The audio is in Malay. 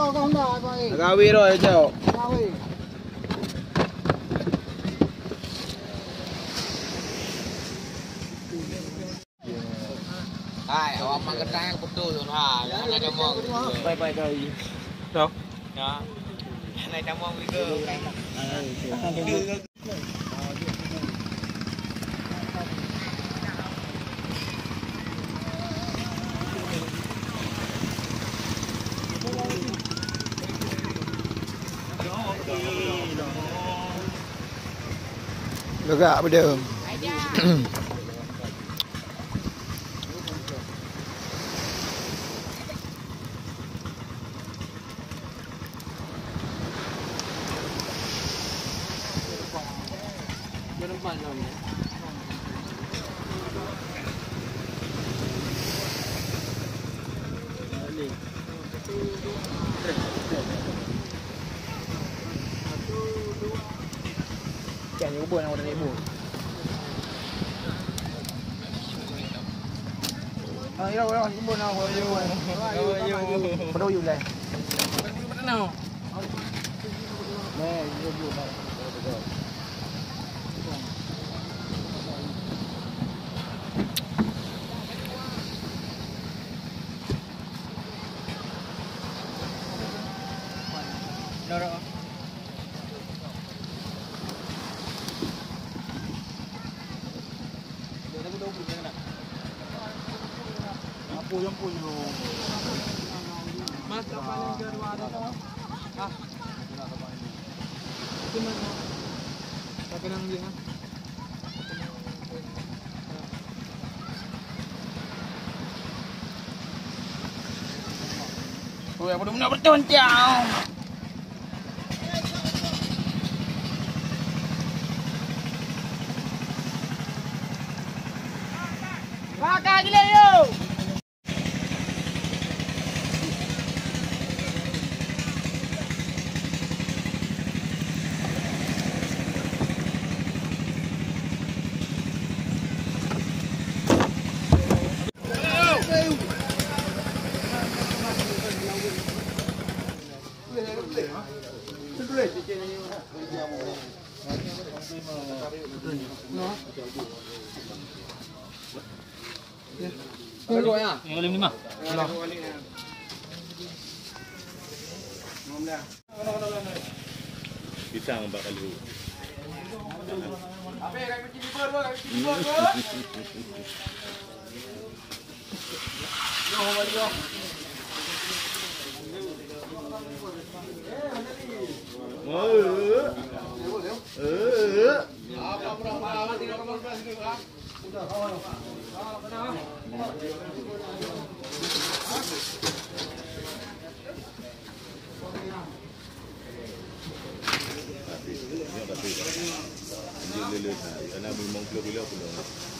Nagawi rồi chào. Nagawi. Ai, ông mang cái trang cũng tu rồi hả? Anh này trong mong. bay bay đây, Đâu? Đó. Anh này trong mong đi cơ. được ạ bây giờ. Hãy subscribe Kan ni ubun orang ibu. Ah, ya, ya, ubun orang ibu. Pada uyu lah. Nah, ibu ibu. Yang punya? Mas apa yang kedua ada tu? Ah. Cuma Tapi nang dia. Oh, apa dah betul betul. Bakar gila ya. 这是多少呀？一个零零嘛。知道。你上吧，阿刘。哎，我这里。哦。哎。Eh. Dia lele. Anak memang bila pula.